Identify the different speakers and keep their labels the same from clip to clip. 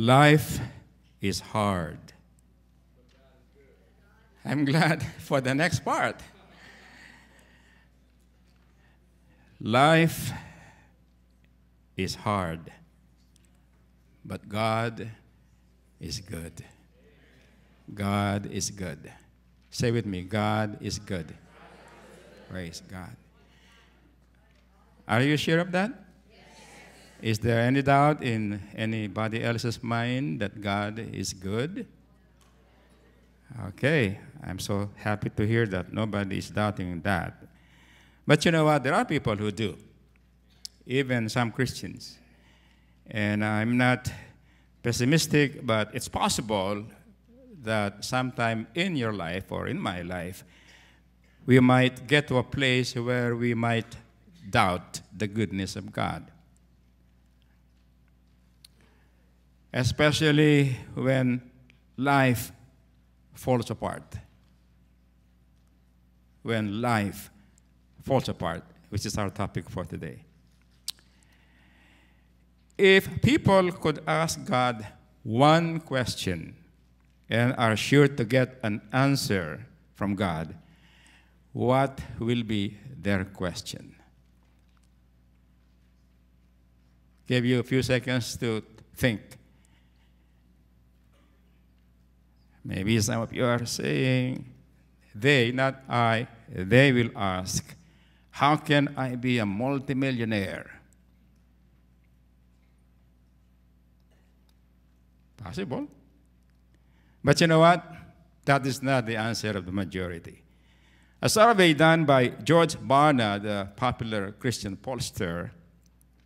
Speaker 1: Life is hard. I'm glad for the next part. Life is hard, but God is good. God is good. Say with me God is good. Praise God. Are you sure of that? Is there any doubt in anybody else's mind that God is good? Okay, I'm so happy to hear that nobody is doubting that. But you know what? There are people who do, even some Christians. And I'm not pessimistic, but it's possible that sometime in your life or in my life, we might get to a place where we might doubt the goodness of God. Especially when life falls apart. When life falls apart, which is our topic for today. If people could ask God one question and are sure to get an answer from God, what will be their question? Give you a few seconds to think. Maybe some of you are saying, they, not I, they will ask, How can I be a multimillionaire? Possible. But you know what? That is not the answer of the majority. A survey done by George Barna, the popular Christian pollster,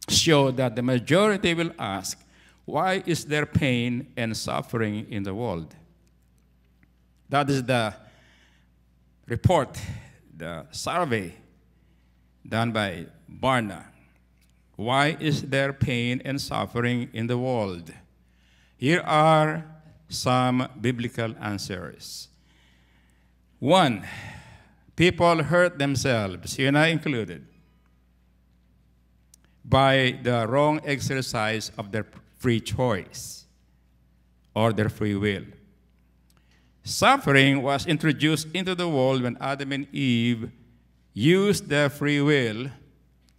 Speaker 1: showed that the majority will ask, Why is there pain and suffering in the world? That is the report, the survey done by Barna. Why is there pain and suffering in the world? Here are some biblical answers. One, people hurt themselves, you and I included, by the wrong exercise of their free choice or their free will. Suffering was introduced into the world when Adam and Eve used their free will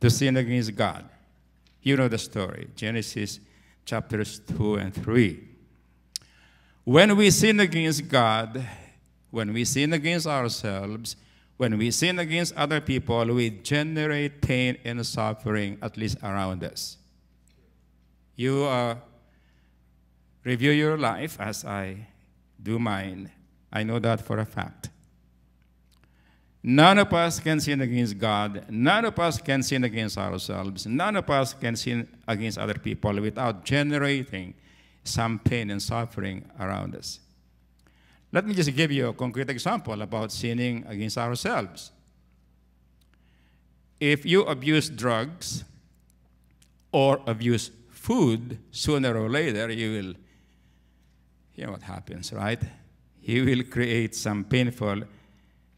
Speaker 1: to sin against God. You know the story Genesis chapters 2 and 3. When we sin against God, when we sin against ourselves, when we sin against other people, we generate pain and suffering, at least around us. You uh, review your life as I do mine. I know that for a fact. None of us can sin against God. None of us can sin against ourselves. None of us can sin against other people without generating some pain and suffering around us. Let me just give you a concrete example about sinning against ourselves. If you abuse drugs or abuse food, sooner or later you will, know what happens, right? You will create some painful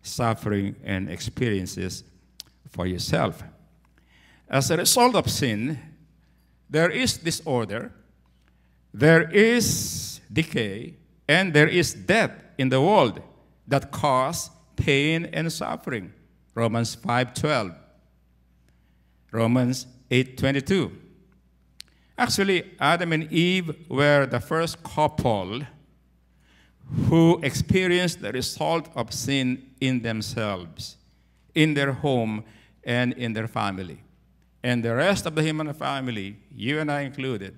Speaker 1: suffering and experiences for yourself. As a result of sin, there is disorder, there is decay, and there is death in the world that cause pain and suffering. Romans 5:12. Romans 8:22. Actually, Adam and Eve were the first couple who experienced the result of sin in themselves, in their home, and in their family. And the rest of the human family, you and I included,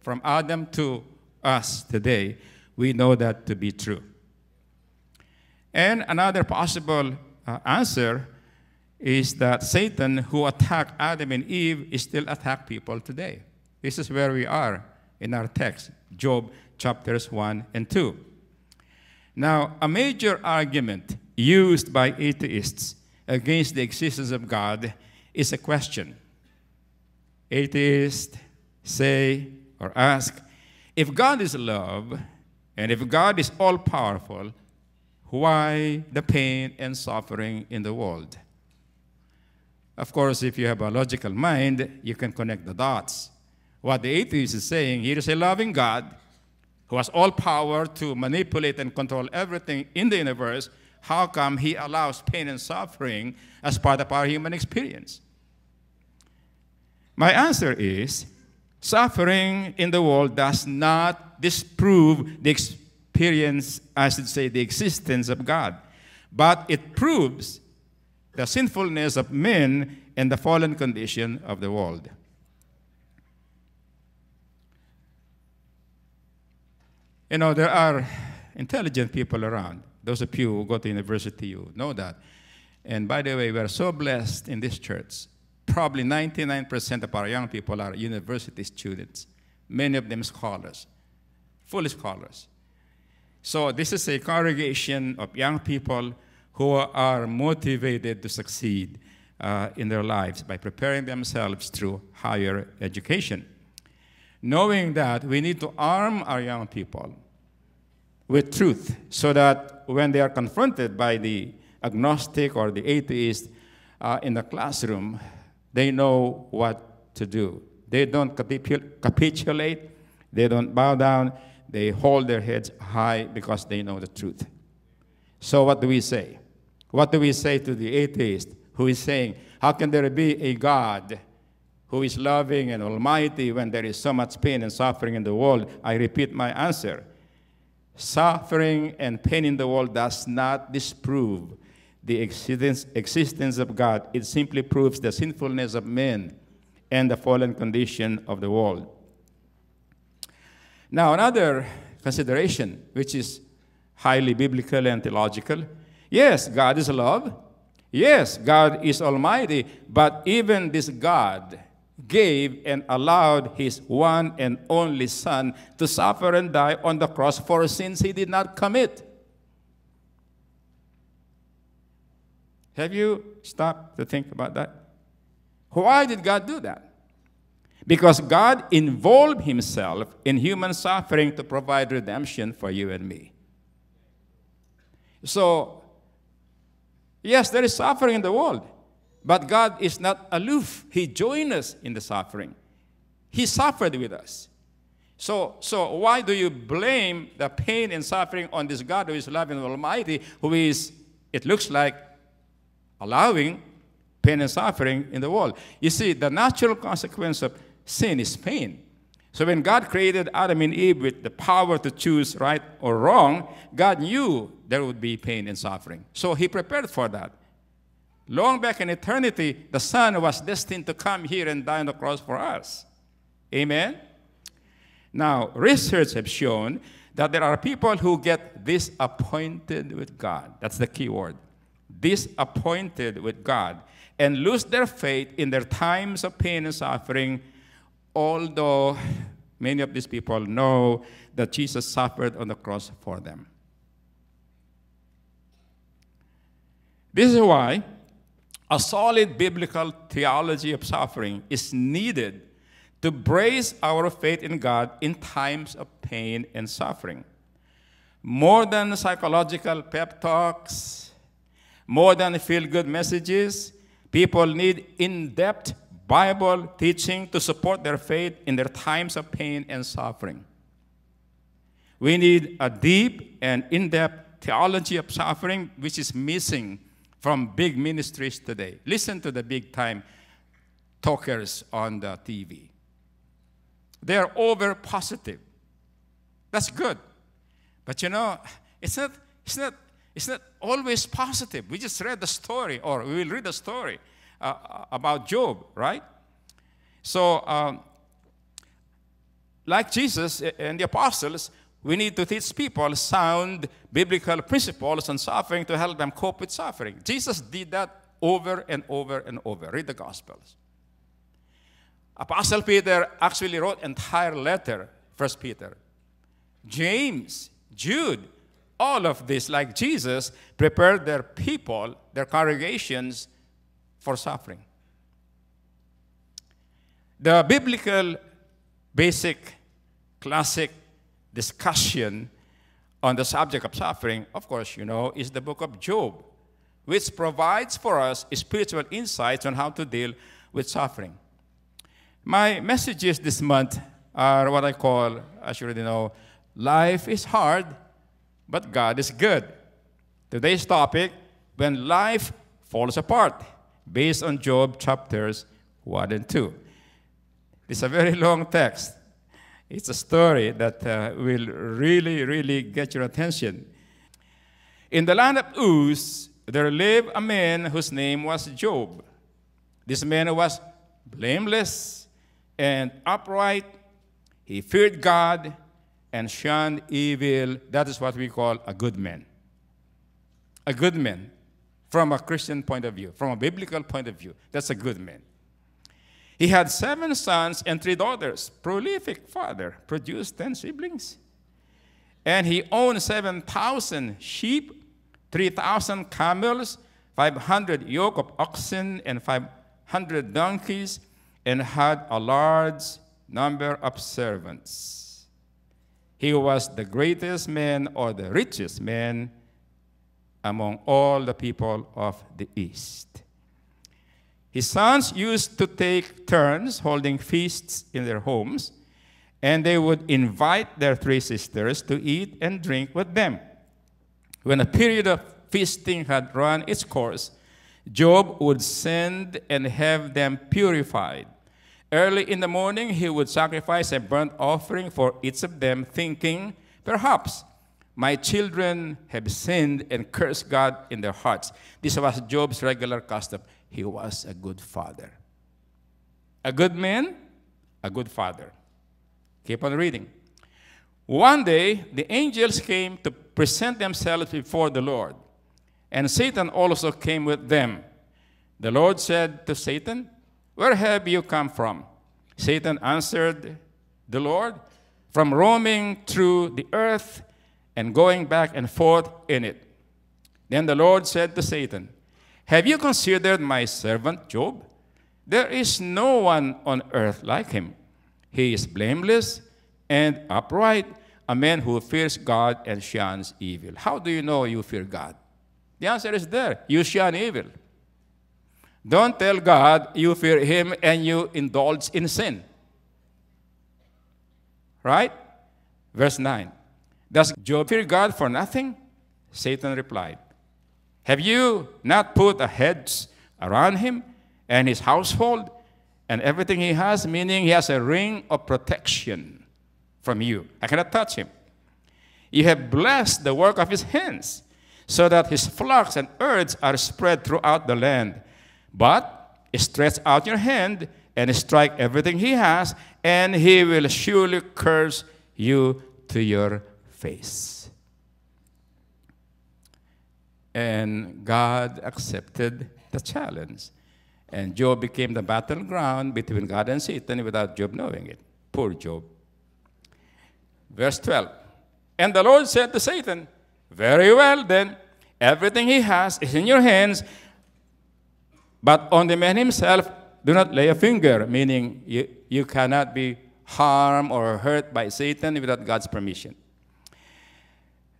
Speaker 1: from Adam to us today, we know that to be true. And another possible uh, answer is that Satan, who attacked Adam and Eve, is still attack people today. This is where we are in our text, Job chapters 1 and 2. Now, a major argument used by atheists against the existence of God is a question. Atheists say or ask if God is love and if God is all powerful, why the pain and suffering in the world? Of course, if you have a logical mind, you can connect the dots. What the atheist is saying, here is a loving God who has all power to manipulate and control everything in the universe. How come he allows pain and suffering as part of our human experience? My answer is suffering in the world does not disprove the experience, I should say, the existence of God, but it proves the sinfulness of men and the fallen condition of the world. You know, there are intelligent people around. Those of you who go to university, you know that. And by the way, we are so blessed in this church. Probably 99% of our young people are university students, many of them scholars, full scholars. So, this is a congregation of young people who are motivated to succeed uh, in their lives by preparing themselves through higher education. Knowing that we need to arm our young people with truth so that when they are confronted by the agnostic or the atheist uh, in the classroom, they know what to do. They don't capitulate, they don't bow down, they hold their heads high because they know the truth. So, what do we say? What do we say to the atheist who is saying, How can there be a God who is loving and almighty when there is so much pain and suffering in the world? I repeat my answer Suffering and pain in the world does not disprove the existence, existence of God. It simply proves the sinfulness of men and the fallen condition of the world. Now, another consideration, which is highly biblical and theological yes, God is love. Yes, God is almighty, but even this God gave and allowed his one and only Son to suffer and die on the cross for sins he did not commit. Have you stopped to think about that? Why did God do that? Because God involved himself in human suffering to provide redemption for you and me. So, yes, there is suffering in the world. But God is not aloof. He joined us in the suffering. He suffered with us. So, so why do you blame the pain and suffering on this God who is loving and almighty, who is, it looks like, allowing pain and suffering in the world? You see, the natural consequence of sin is pain. So when God created Adam and Eve with the power to choose right or wrong, God knew there would be pain and suffering. So he prepared for that. Long back in eternity, the Son was destined to come here and die on the cross for us. Amen? Now, research has shown that there are people who get disappointed with God. That's the key word. Disappointed with God and lose their faith in their times of pain and suffering, although many of these people know that Jesus suffered on the cross for them. This is why a solid biblical theology of suffering is needed to brace our faith in God in times of pain and suffering. More than psychological pep talks, more than feel good messages, people need in depth Bible teaching to support their faith in their times of pain and suffering. We need a deep and in depth theology of suffering, which is missing from big ministries today. Listen to the big time talkers on the TV. They're over positive. That's good. But you know, it's not, it's not, it's not always positive. We just read the story, or we will read the story uh, about Job, right? So, um, like Jesus and the apostles, we need to teach people sound biblical principles on suffering to help them cope with suffering. Jesus did that over and over and over. Read the Gospels. Apostle Peter actually wrote entire letter, First Peter. James, Jude, all of this, like Jesus, prepared their people, their congregations, for suffering. The biblical, basic, classic discussion on the subject of suffering, of course, you know, is the book of Job, which provides for us spiritual insights on how to deal with suffering. My messages this month are what I call, as you already know, life is hard, but God is good. Today's topic, when life falls apart, based on Job chapters 1 and 2. It's a very long text. It's a story that uh, will really, really get your attention. In the land of Uz, there lived a man whose name was Job. This man was blameless and upright. He feared God and shunned evil. That is what we call a good man. A good man from a Christian point of view, from a biblical point of view. That's a good man. He had seven sons and three daughters. Prolific father, produced 10 siblings. And he owned 7,000 sheep 3,000 camels, 500 yoke of oxen, and 500 donkeys, and had a large number of servants. He was the greatest man or the richest man among all the people of the East. His sons used to take turns holding feasts in their homes, and they would invite their three sisters to eat and drink with them. When a period of feasting had run its course, Job would send and have them purified. Early in the morning, he would sacrifice a burnt offering for each of them, thinking, Perhaps my children have sinned and cursed God in their hearts. This was Job's regular custom. He was a good father. A good man, a good father. Keep on reading. One day, the angels came to present themselves before the Lord, and Satan also came with them. The Lord said to Satan, Where have you come from? Satan answered the Lord, From roaming through the earth and going back and forth in it. Then the Lord said to Satan, Have you considered my servant Job? There is no one on earth like him. He is blameless and upright, a man who fears God and shuns evil. How do you know you fear God? The answer is there. You shun evil. Don't tell God you fear Him and you indulge in sin. Right? Verse 9. Does Job fear God for nothing? Satan replied, Have you not put a hedge around him and his household and everything he has, meaning he has a ring of protection? from you. I cannot touch him. You have blessed the work of his hands, so that his flocks and herds are spread throughout the land. But stretch out your hand and strike everything he has, and he will surely curse you to your face. And God accepted the challenge. And Job became the battleground between God and Satan without Job knowing it. Poor Job. Verse 12. And the Lord said to Satan, Very well, then, everything he has is in your hands, but on the man himself, do not lay a finger, meaning you, you cannot be harmed or hurt by Satan without God's permission.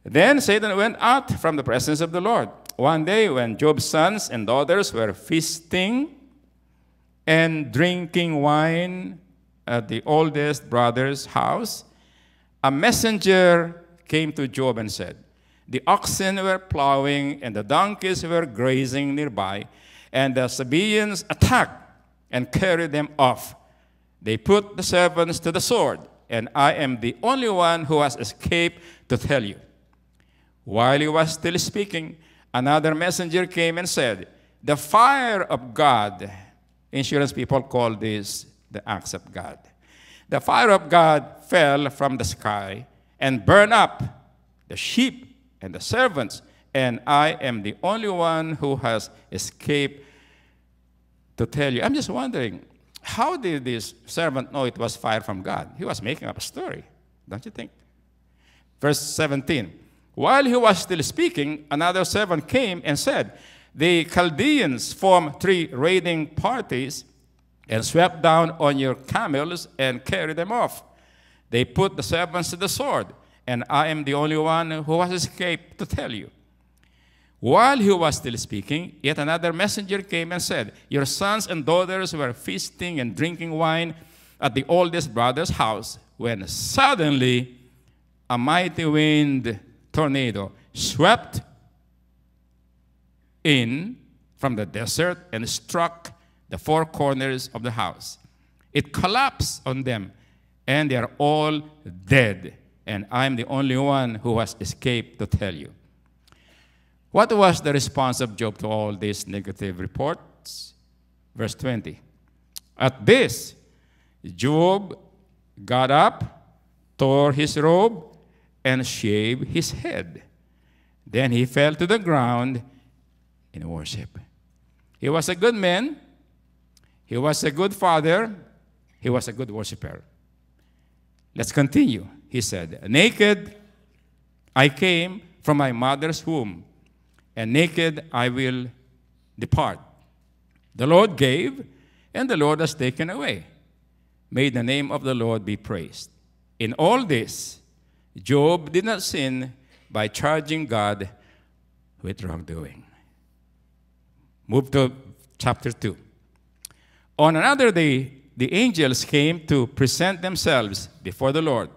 Speaker 1: Then Satan went out from the presence of the Lord. One day, when Job's sons and daughters were feasting and drinking wine at the oldest brother's house, a messenger came to Job and said, The oxen were plowing and the donkeys were grazing nearby, and the Sabaeans attacked and carried them off. They put the servants to the sword, and I am the only one who has escaped to tell you. While he was still speaking, another messenger came and said, The fire of God, insurance people call this the acts of God. The fire of God fell from the sky and burned up the sheep and the servants, and I am the only one who has escaped to tell you. I'm just wondering, how did this servant know it was fire from God? He was making up a story, don't you think? Verse 17 While he was still speaking, another servant came and said, The Chaldeans formed three raiding parties and swept down on your camels and carried them off. They put the servants to the sword, and I am the only one who has escaped to tell you. While he was still speaking, yet another messenger came and said, Your sons and daughters were feasting and drinking wine at the oldest brother's house when suddenly a mighty wind tornado swept in from the desert and struck the four corners of the house. It collapsed on them, and they are all dead. And I'm the only one who has escaped to tell you. What was the response of Job to all these negative reports? Verse 20. At this, Job got up, tore his robe, and shaved his head. Then he fell to the ground in worship. He was a good man, he was a good father, he was a good worshiper. Let's continue. He said, Naked I came from my mother's womb, and naked I will depart. The Lord gave, and the Lord has taken away. May the name of the Lord be praised. In all this, Job did not sin by charging God with wrongdoing. Move to chapter 2. On another day, the angels came to present themselves before the Lord.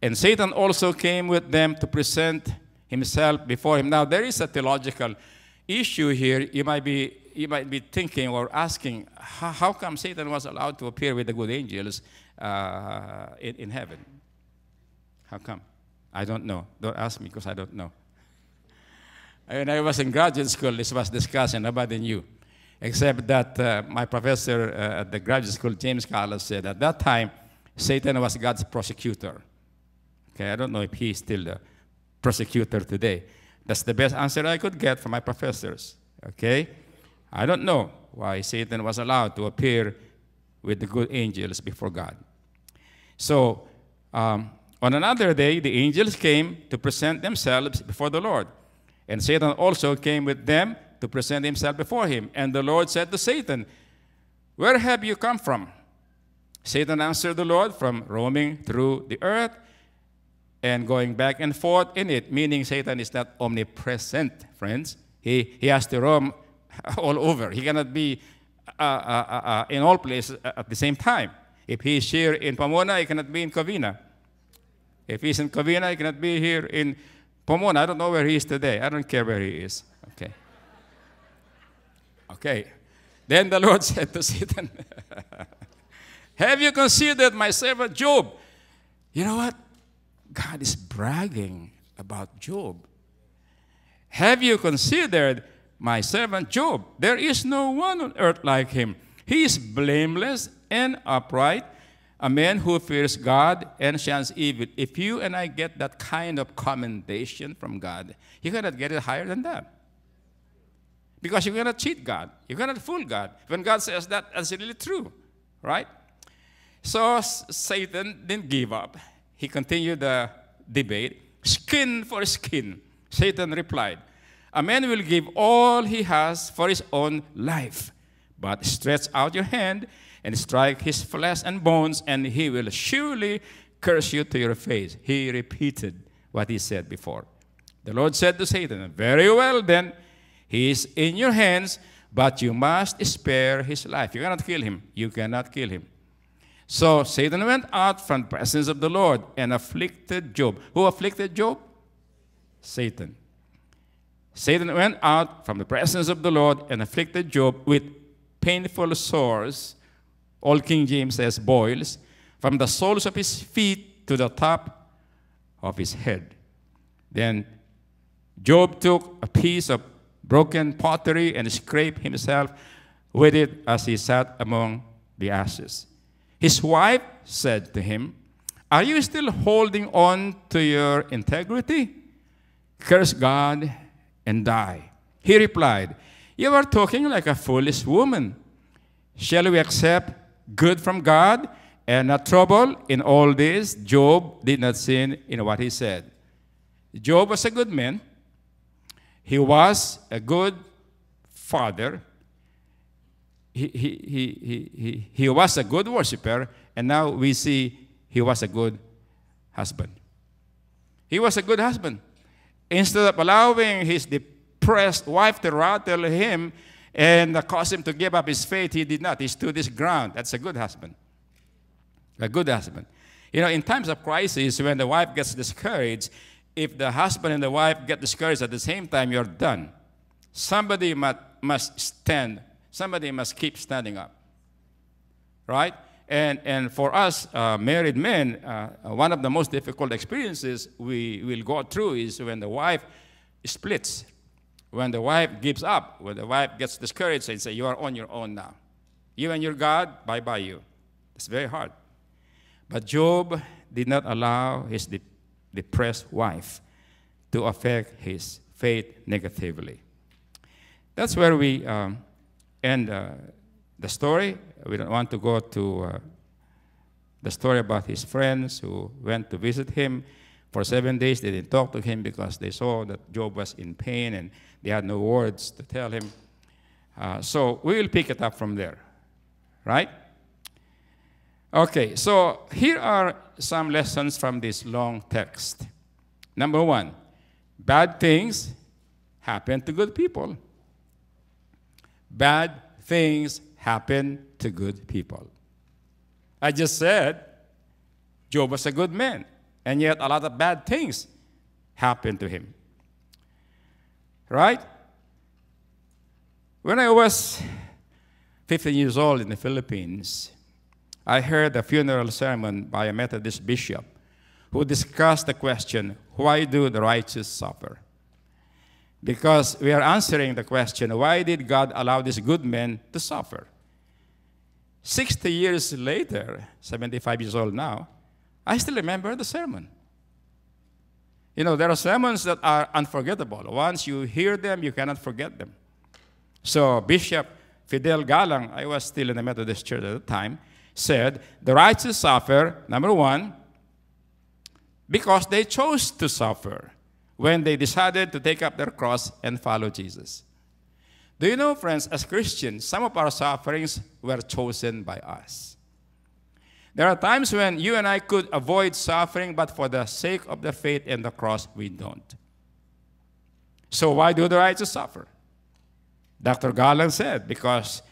Speaker 1: And Satan also came with them to present himself before him. Now, there is a theological issue here. You might be, you might be thinking or asking, how, come Satan was allowed to appear with the good angels uh, in, in heaven? How come? I don't know. Don't ask me because I don't know. When I was in graduate school, this was discussed, and nobody knew. Except that uh, my professor uh, at the graduate school, James Kallas, said at that time, Satan was God's prosecutor. Okay, I don't know if he's still the prosecutor today. That's the best answer I could get from my professors. Okay? I don't know why Satan was allowed to appear with the good angels before God. So, um, on another day, the angels came to present themselves before the Lord. And Satan also came with them to present himself before him. And the Lord said to Satan, Where have you come from? Satan answered the Lord, From roaming through the earth and going back and forth in it, meaning Satan is not omnipresent, friends. He, he has to roam all over. He cannot be uh, uh, uh, uh in all places at the same time. If he is here in Pomona, he cannot be in Covina. If he's in Covina, he cannot be here in Pomona. I don't know where he is today. I don't care where he is. Okay. Okay. Then the Lord said to Satan, Have you considered my servant Job? You know what? God is bragging about Job. Have you considered my servant Job? There is no one on earth like him. He is blameless and upright a man who fears God and shuns evil. If you and I get that kind of commendation from God, you cannot get it higher than that. Because you cannot cheat God. You cannot fool God. When God says that, that's really true, right? So Satan didn't give up. He continued the debate. Skin for skin. Satan replied, A man will give all he has for his own life, but stretch out your hand and strike his flesh and bones, and he will surely curse you to your face. He repeated what he said before. The Lord said to Satan, Very well, then, he is in your hands, but you must spare his life. You cannot kill him. You cannot kill him. So Satan went out from the presence of the Lord and afflicted Job. Who afflicted Job? Satan. Satan went out from the presence of the Lord and afflicted Job with painful sores Old King James says boils, from the soles of his feet to the top of his head. Then Job took a piece of broken pottery and scraped himself with it as he sat among the ashes. His wife said to him, Are you still holding on to your integrity? Curse God and die. He replied, You are talking like a foolish woman. Shall we accept good from God and not trouble. In all this, Job did not sin in what he said. Job was a good man. He was a good father. He, he, he, he, he was a good worshiper. And now we see he was a good husband. He was a good husband. Instead of allowing his depressed wife to rattle him, and caused him to give up his faith, he did not. He stood his ground. That's a good husband. A good husband. You know, in times of crisis, when the wife gets discouraged, if the husband and the wife get discouraged at the same time, you're done. Somebody must, must stand, somebody must keep standing up. Right? And, and for us uh, married men, uh, one of the most difficult experiences we will go through is when the wife splits, when the wife gives up, when the wife gets discouraged and say, You are on your own now. You and your God, bye bye you. It's very hard. But Job did not allow his de- depressed wife to affect his faith negatively. That's where we um, end uh, the story. We don't want to go to uh, the story about his friends who went to visit him. For seven days, they didn't talk to him because they saw that Job was in pain and they had no words to tell him. Uh, so we will pick it up from there, right? Okay, so here are some lessons from this long text. Number one, bad things happen to good people. Bad things happen to good people. I just said Job was a good man, and yet a lot of bad things happened to him. Right? When I was 15 years old in the Philippines, I heard a funeral sermon by a Methodist bishop who discussed the question why do the righteous suffer? Because we are answering the question why did God allow these good men to suffer? 60 years later, 75 years old now, I still remember the sermon. You know, there are sermons that are unforgettable. Once you hear them, you cannot forget them. So, Bishop Fidel Galang, I was still in the Methodist Church at the time, said, The righteous suffer, number one, because they chose to suffer when they decided to take up their cross and follow Jesus. Do you know, friends, as Christians, some of our sufferings were chosen by us. There are times when you and I could avoid suffering, but for the sake of the faith and the cross, we don't. So, why do the righteous suffer? Dr. Galang said, because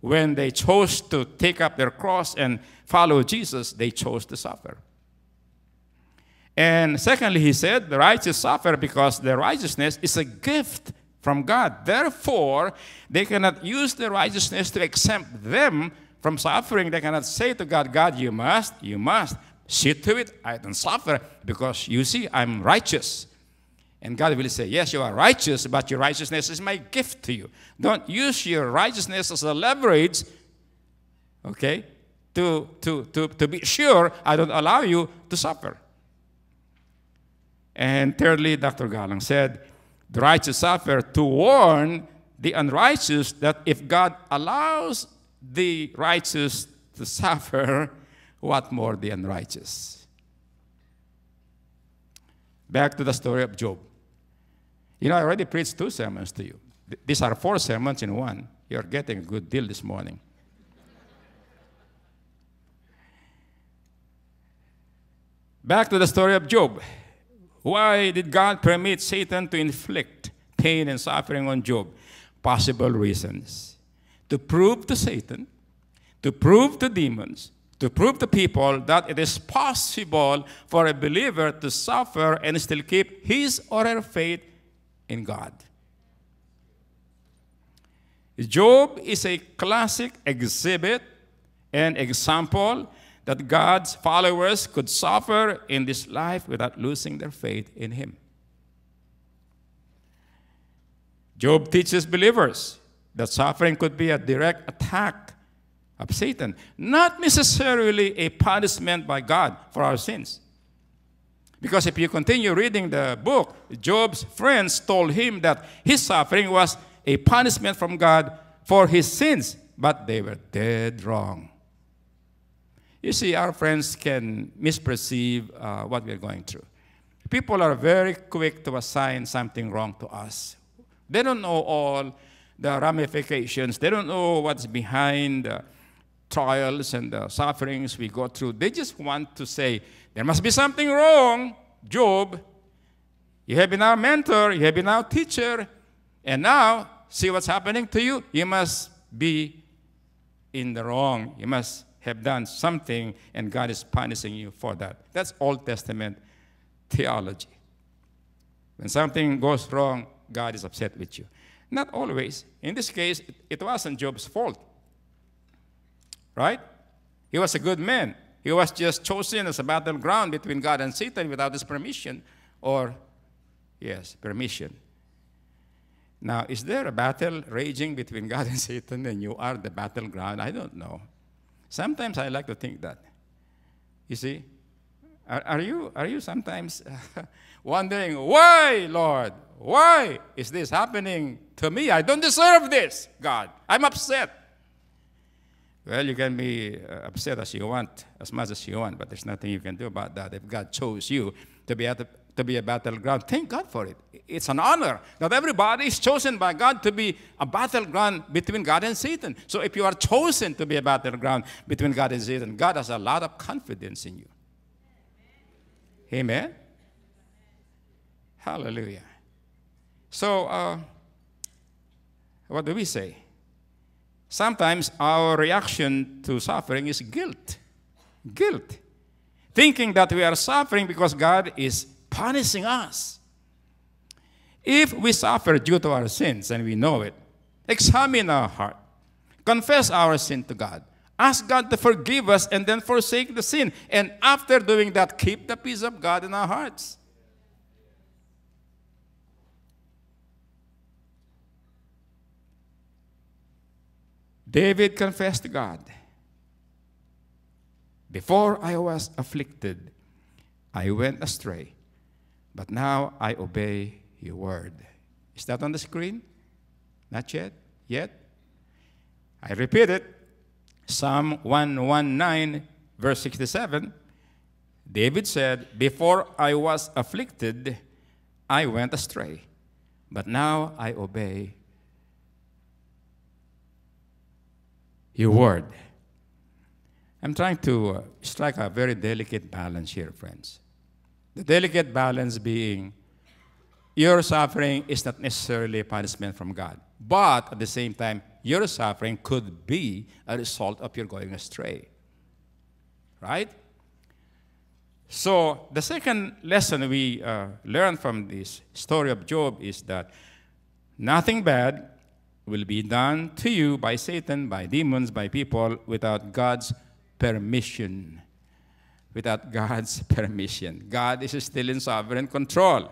Speaker 1: when they chose to take up their cross and follow Jesus, they chose to suffer. And secondly, he said, the righteous suffer because their righteousness is a gift from God. Therefore, they cannot use their righteousness to exempt them from suffering. They cannot say to God, God, you must, you must see to it. I don't suffer because you see, I'm righteous. And God will say, Yes, you are righteous, but your righteousness is my gift to you. Don't use your righteousness as a leverage, okay, to, to, to, to be sure I don't allow you to suffer. And thirdly, Dr. Galang said, the righteous suffer to warn the unrighteous that if God allows the righteous to suffer, what more the unrighteous? Back to the story of Job. You know, I already preached two sermons to you. These are four sermons in one. You're getting a good deal this morning. Back to the story of Job. Why did God permit Satan to inflict pain and suffering on Job? Possible reasons. To prove to Satan, to prove to demons, to prove to people that it is possible for a believer to suffer and still keep his or her faith in God. Job is a classic exhibit and example that God's followers could suffer in this life without losing their faith in Him. Job teaches believers that suffering could be a direct attack of Satan, not necessarily a punishment by God for our sins. Because if you continue reading the book, Job's friends told him that his suffering was a punishment from God for his sins, but they were dead wrong. You see, our friends can misperceive uh, what we're going through. People are very quick to assign something wrong to us. They don't know all the ramifications, they don't know what's behind the trials and the sufferings we go through. They just want to say, there must be something wrong, Job. You have been our mentor, you have been our teacher, and now see what's happening to you. You must be in the wrong. You must have done something and God is punishing you for that. That's Old Testament theology. When something goes wrong, God is upset with you. Not always. In this case, it wasn't Job's fault. Right? He was a good man. He was just chosen as a battleground between God and Satan without his permission or, yes, permission. Now, is there a battle raging between God and Satan and you are the battleground? I don't know. Sometimes I like to think that. You see, are, are you, are you sometimes wondering, why, Lord? Why is this happening to me? I don't deserve this, God. I'm upset. Well, you can be uh, upset as you want, as much as you want, but there's nothing you can do about that. If God chose you to be, at to be a battleground, thank God for it. It's an honor that everybody is chosen by God to be a battleground between God and Satan. So if you are chosen to be a battleground between God and Satan, God has a lot of confidence in you. Amen? Hallelujah. So, uh, what do we say? Sometimes our reaction to suffering is guilt. Guilt. Thinking that we are suffering because God is punishing us. If we suffer due to our sins and we know it, examine our heart, confess our sin to God, ask God to forgive us, and then forsake the sin. And after doing that, keep the peace of God in our hearts. David confessed to God, Before I was afflicted, I went astray, but now I obey your word. Is that on the screen? Not yet? Yet? I repeat it. Psalm 119, verse 67. David said, Before I was afflicted, I went astray, but now I obey your word. I'm trying to uh, strike a very delicate balance here, friends. The delicate balance being your suffering is not necessarily a punishment from God, but at the same time, your suffering could be a result of your going astray. Right? So, the second lesson we uh, learn from this story of Job is that nothing bad will be done to you by Satan, by demons, by people without God's permission. Without God's permission. God is still in sovereign control.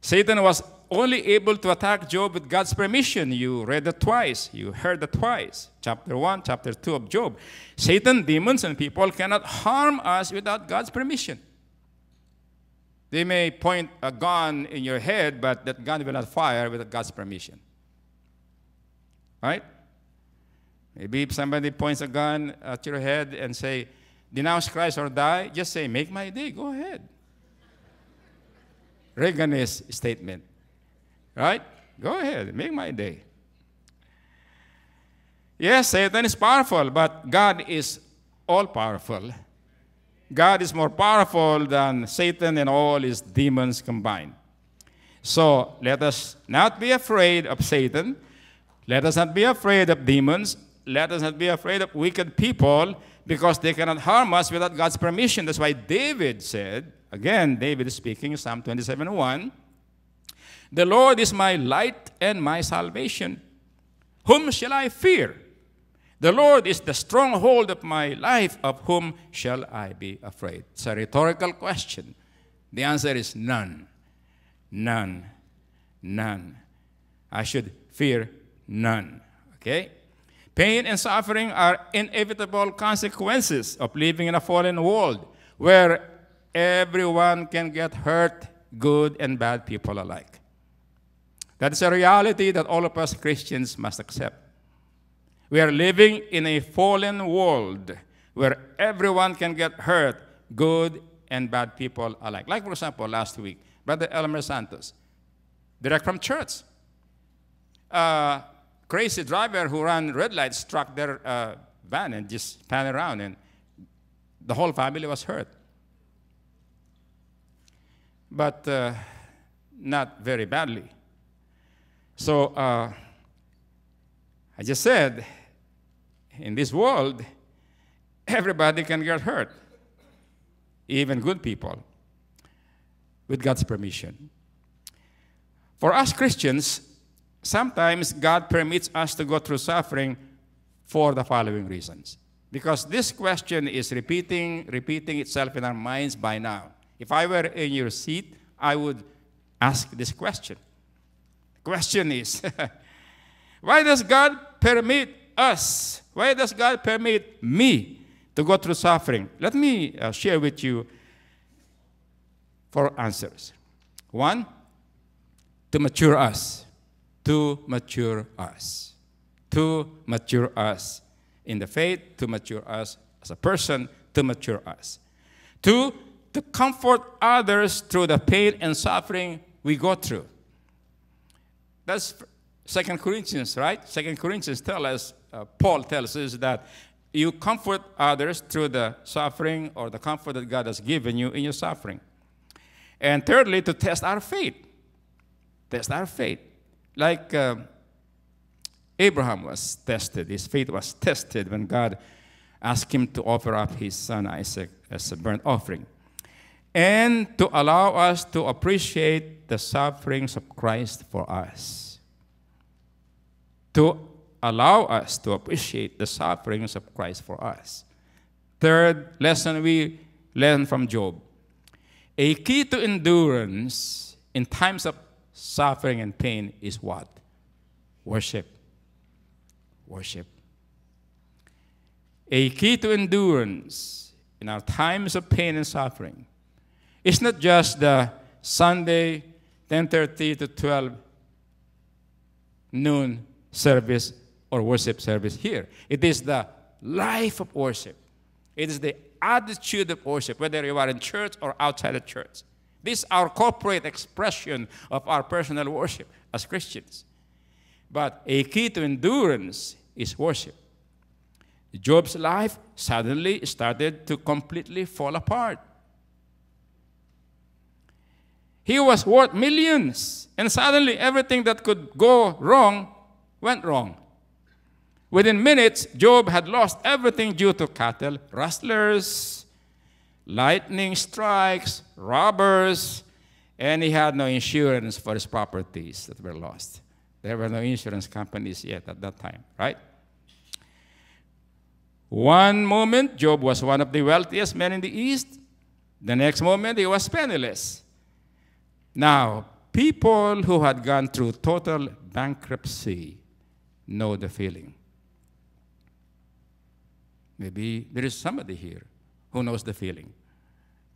Speaker 1: Satan was only able to attack Job with God's permission. You read it twice. You heard it twice. Chapter 1, chapter 2 of Job. Satan, demons, and people cannot harm us without God's permission. They may point a gun in your head, but that gun will not fire without God's permission. Right? Maybe if somebody points a gun at your head and say, denounce Christ or die, just say, make my day, go ahead. Reaganist statement. Right? Go ahead, make my day. Yes, Satan is powerful, but God is all powerful. God is more powerful than Satan and all his demons combined. So let us not be afraid of Satan, let us not be afraid of demons. Let us not be afraid of wicked people because they cannot harm us without God's permission. That's why David said, again, David is speaking, Psalm 27 1, The Lord is my light and my salvation. Whom shall I fear? The Lord is the stronghold of my life. Of whom shall I be afraid? It's a rhetorical question. The answer is none. None. None. I should fear None. Okay? Pain and suffering are inevitable consequences of living in a fallen world where everyone can get hurt, good and bad people alike. That is a reality that all of us Christians must accept. We are living in a fallen world where everyone can get hurt, good and bad people alike. Like, for example, last week, Brother Elmer Santos, direct from church. Uh, crazy driver who ran red lights struck their uh, van and just spun around, and the whole family was hurt. But uh, not very badly. So uh, I just said, in this world, Everybody can get hurt, even good people, with God's permission. For us Christians, sometimes God permits us to go through suffering for the following reasons. Because this question is repeating, repeating itself in our minds by now. If I were in your seat, I would ask this question. The question is why does God permit us? Why does God permit me to go through suffering? Let me uh, share with you four answers. One, to mature us. To mature us. To mature us in the faith, to mature us as a person, to mature us. Two, to comfort others through the pain and suffering we go through. That's Second Corinthians, right? Second Corinthians tell us, uh, Paul tells us that you comfort others through the suffering or the comfort that God has given you in your suffering. And thirdly, to test our faith. Test our faith. Like uh, Abraham was tested, his faith was tested when God asked him to offer up his son Isaac as a burnt offering. And to allow us to appreciate the sufferings of Christ for us. To allow us to appreciate the sufferings of Christ for us. Third lesson we learn from Job. A key to endurance in times of suffering and pain is what? Worship worship. A key to endurance in our times of pain and suffering is not just the Sunday 10:30 to 12 noon service or worship service here. It is the life of worship. It is the attitude of worship, whether you are in church or outside the church. This is our corporate expression of our personal worship as Christians. But a key to endurance is worship. Job's life suddenly started to completely fall apart. He was worth millions, and suddenly everything that could go wrong went wrong. Within minutes, Job had lost everything due to cattle, rustlers, lightning strikes, robbers, and he had no insurance for his properties that were lost. There were no insurance companies yet at that time, right? One moment, Job was one of the wealthiest men in the East. The next moment, he was penniless. Now, people who had gone through total bankruptcy know the feeling. Maybe there is somebody here who knows the feeling,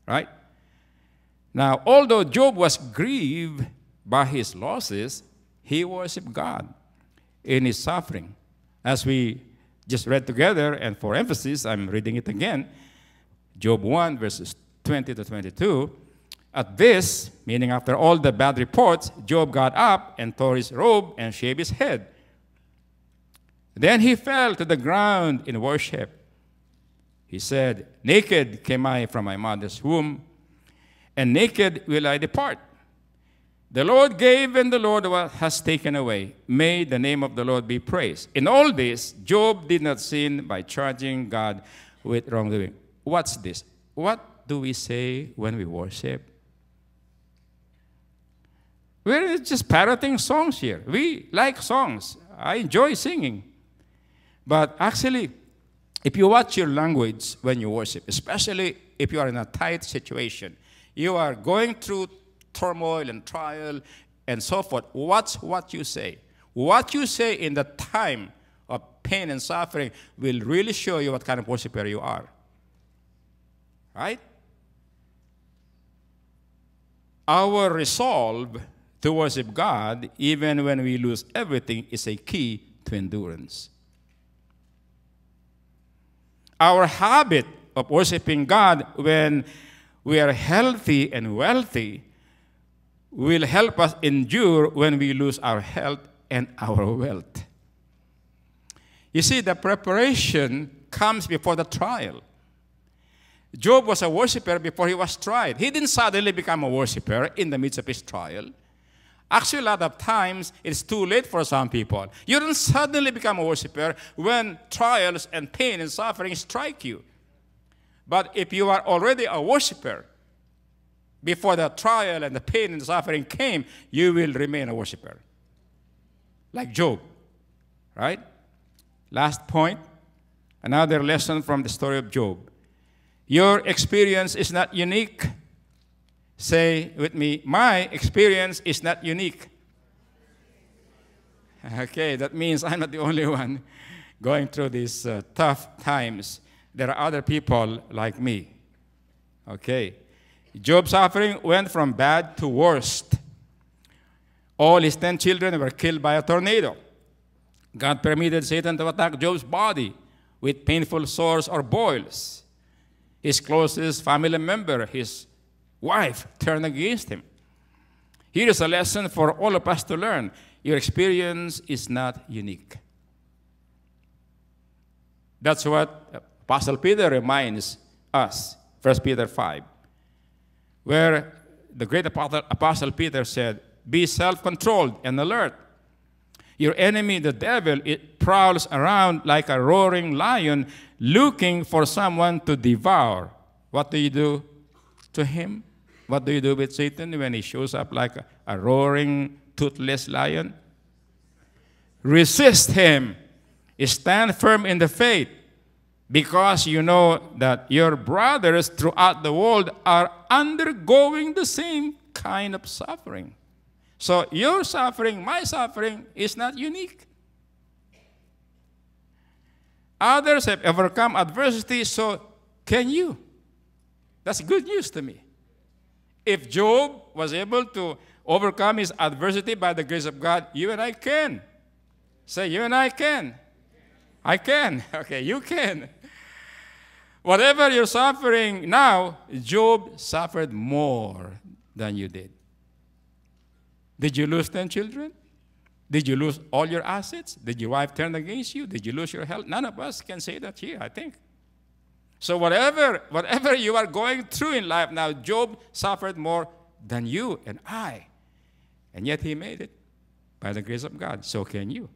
Speaker 1: right? Now, although Job was grieved by his losses, he worshiped God in his suffering. As we just read together, and for emphasis, I'm reading it again Job 1, verses 20 to 22. At this, meaning after all the bad reports, Job got up and tore his robe and shaved his head. Then he fell to the ground in worship. He said, Naked came I from my mother's womb, and naked will I depart. The Lord gave and the Lord has taken away. May the name of the Lord be praised. In all this, Job did not sin by charging God with wrongdoing. What's this? What do we say when we worship? We're just parroting songs here. We like songs. I enjoy singing. But actually, if you watch your language when you worship, especially if you are in a tight situation, you are going through turmoil and trial and so forth. Watch what you say. What you say in the time of pain and suffering will really show you what kind of worshiper you are. Right? Our resolve to worship God, even when we lose everything, is a key to endurance. Our habit of worshiping God when we are healthy and wealthy will help us endure when we lose our health and our wealth. You see, the preparation comes before the trial. Job was a worshiper before he was tried. He didn't suddenly become a worshiper in the midst of his trial. Actually, a lot of times it's too late for some people. You don't suddenly become a worshiper when trials and pain and suffering strike you. But if you are already a worshiper, before the trial and the pain and suffering came, you will remain a worshiper. Like Job, right? Last point, another lesson from the story of Job. Your experience is not unique. Say with me, my experience is not unique. Okay, that means I'm not the only one going through these uh, tough times. There are other people like me. Okay. Job's suffering went from bad to worst. All his ten children were killed by a tornado. God permitted Satan to attack Job's body with painful sores or boils. His closest family member, his wife, turned against him. Here is a lesson for all of us to learn your experience is not unique. That's what Apostle Peter reminds us, 1 Peter 5, where the great Apostle Peter said, Be self controlled and alert. Your enemy, the devil, it prowls around like a roaring lion looking for someone to devour. What do you do to him? What do you do with Satan when he shows up like a, a roaring, toothless lion? Resist him. Stand firm in the faith because you know that your brothers throughout the world are undergoing the same kind of suffering. So your suffering, my suffering, is not unique. Others have overcome adversity, so can you. That's good news to me. If Job was able to overcome his adversity by the grace of God, you and I can. Say, you and I can. I can. Okay, you can. Whatever you're suffering now, Job suffered more than you did. Did you lose 10 children? Did you lose all your assets? Did your wife turn against you? Did you lose your health? None of us can say that here, I think. So whatever, whatever you are going through in life now, Job suffered more than you and I. And yet he made it by the grace of God. So can you.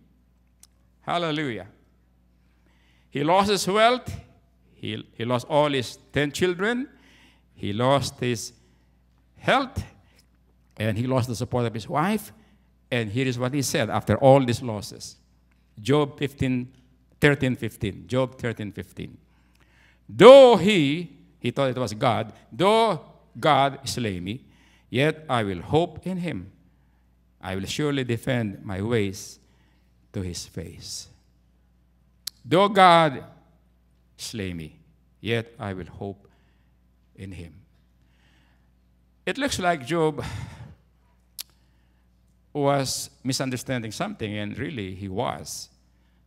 Speaker 1: Hallelujah. He lost his wealth. He, he lost all his 10 children. He lost his health. And he lost the support of his wife. And here is what he said after all these losses Job 15, 13, 15. Job 13, 15. Though he, he thought it was God, though God slay me, yet I will hope in him. I will surely defend my ways to his face. Though God slay me, yet I will hope in him. It looks like Job was misunderstanding something, and really he was.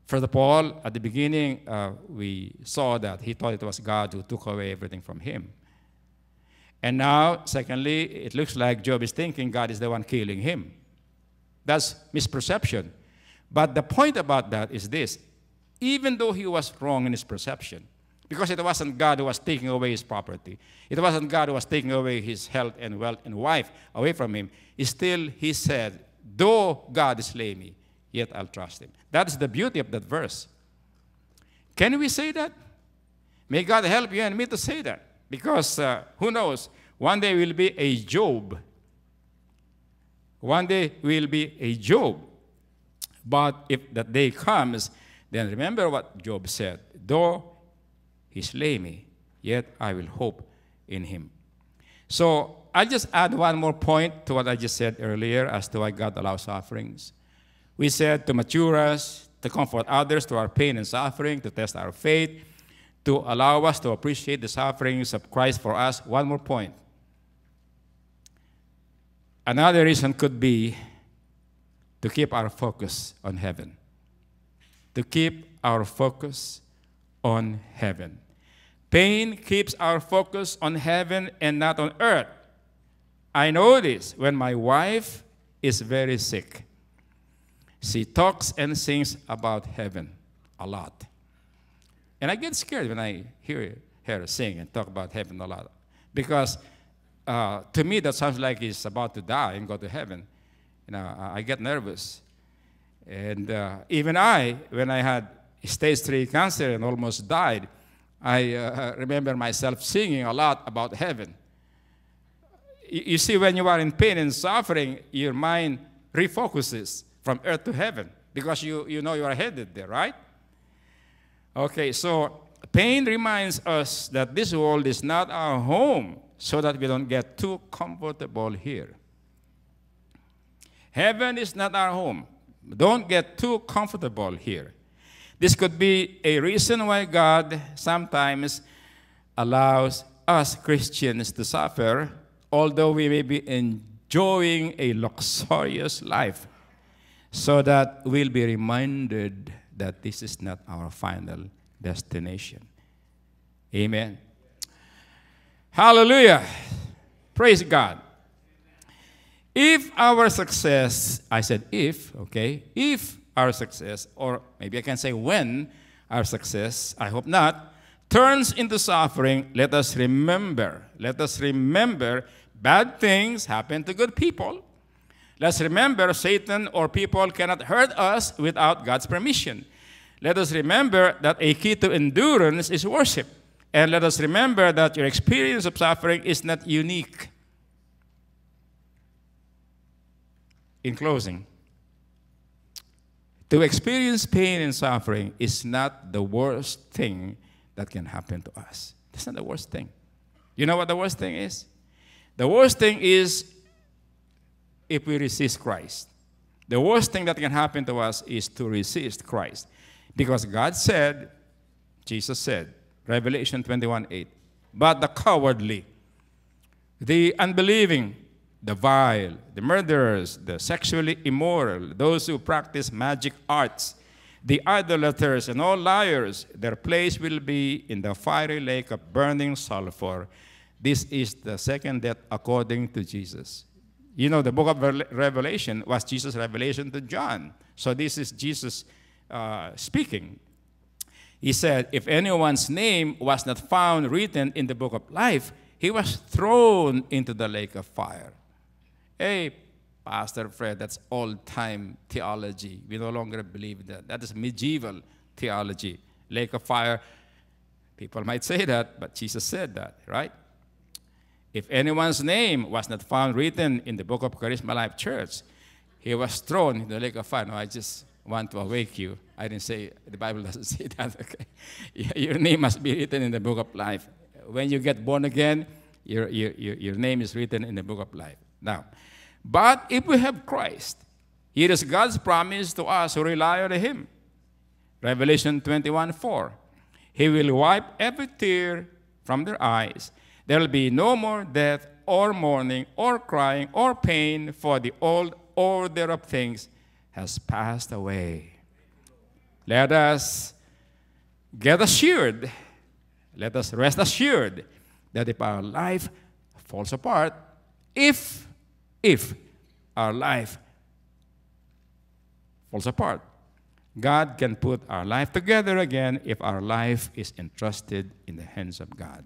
Speaker 1: Of all, at the beginning, uh, we saw that he thought it was God who took away everything from him. And now, secondly, it looks like Job is thinking God is the one killing him. That's misperception. But the point about that is this even though he was wrong in his perception, because it wasn't God who was taking away his property, it wasn't God who was taking away his health and wealth and wife away from him, still he said, Though God slay me, yet I'll trust him. That's the beauty of that verse. Can we say that? May God help you and me to say that. Because uh, who knows, one day we'll be a Job. One day we'll be a Job. But if that day comes, then remember what Job said Though he slay me, yet I will hope in him. So I'll just add one more point to what I just said earlier as to why God allows sufferings. We said to mature us, to comfort others to our pain and suffering, to test our faith, to allow us to appreciate the sufferings of Christ for us. One more point. Another reason could be to keep our focus on heaven. To keep our focus on heaven. Pain keeps our focus on heaven and not on earth. I know this when my wife is very sick. She talks and sings about heaven a lot. And I get scared when I hear her sing and talk about heaven a lot. Because uh, to me, that sounds like he's about to die and go to heaven you know, I get nervous. And uh, even I, when I had stage three cancer and almost died, I uh, remember myself singing a lot about heaven. You, you see, when you are in pain and suffering, your mind refocuses from earth to heaven because you, you know you are headed there, right? Okay, so pain reminds us that this world is not our home so that we don't get too comfortable here. Heaven is not our home. Don't get too comfortable here. This could be a reason why God sometimes allows us Christians to suffer, although we may be enjoying a luxurious life, so that we'll be reminded that this is not our final destination. Amen. Hallelujah. Praise God. If our success, I said if, okay, if our success, or maybe I can say when our success, I hope not, turns into suffering, let us remember, let us remember bad things happen to good people. Let's remember Satan or people cannot hurt us without God's permission. Let us remember that a key to endurance is worship. And let us remember that your experience of suffering is not unique. In closing, to experience pain and suffering is not the worst thing that can happen to us. That's not the worst thing. You know what the worst thing is? The worst thing is if we resist Christ. The worst thing that can happen to us is to resist Christ. Because God said, Jesus said, Revelation 21 8, but the cowardly, the unbelieving, the vile, the murderers, the sexually immoral, those who practice magic arts, the idolaters, and all liars, their place will be in the fiery lake of burning sulfur. This is the second death according to Jesus. You know, the book of Revelation was Jesus' revelation to John. So this is Jesus uh, speaking. He said, If anyone's name was not found written in the book of life, he was thrown into the lake of fire. Hey, Pastor Fred, that's old time theology. We no longer believe that. That is medieval theology. Lake of fire. People might say that, but Jesus said that, right? If anyone's name was not found written in the book of Charisma Life Church, he was thrown in the lake of fire. No, I just want to awake you. I didn't say, the Bible doesn't say that, okay? Your name must be written in the book of life. When you get born again, your, your, your name is written in the book of life. Now, but if we have Christ, here is God's promise to us who rely on Him. Revelation 21 4. He will wipe every tear from their eyes. There will be no more death, or mourning, or crying, or pain, for the old order of things has passed away. Let us get assured, let us rest assured that if our life falls apart, if, if our life falls apart, God can put our life together again if our life is entrusted in the hands of God.